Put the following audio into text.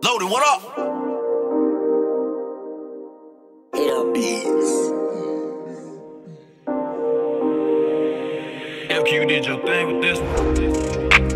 Loaded, what up? Hit up beats. FQ did your thing with this one.